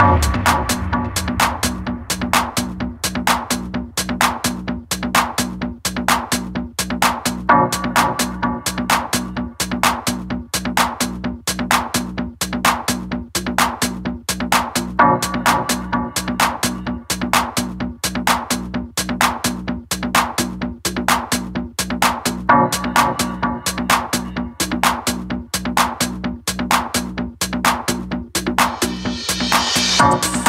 Música Bye.